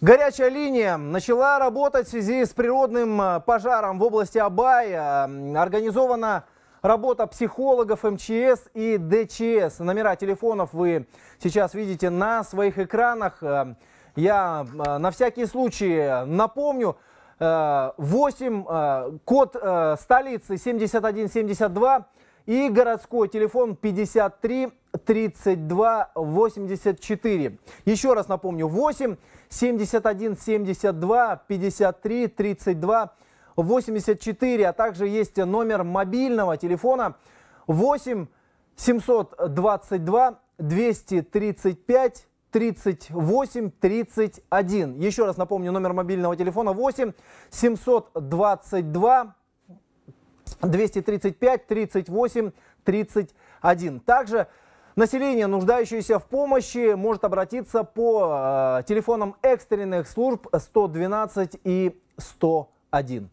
Горячая линия начала работать в связи с природным э, пожаром в области Абая. Организована работа психологов МЧС и ДЧС. Номера телефонов вы сейчас видите на своих экранах. Э, я э, на всякий случай напомню. 8, код столицы 7172 и городской телефон 53 32 84. Еще раз напомню, 8 71 72 53 32 84, а также есть номер мобильного телефона 8 722 235 38 31. Еще раз напомню, номер мобильного телефона 8 722 235 38 31. Также Население, нуждающееся в помощи, может обратиться по э, телефонам экстренных служб 112 и 101.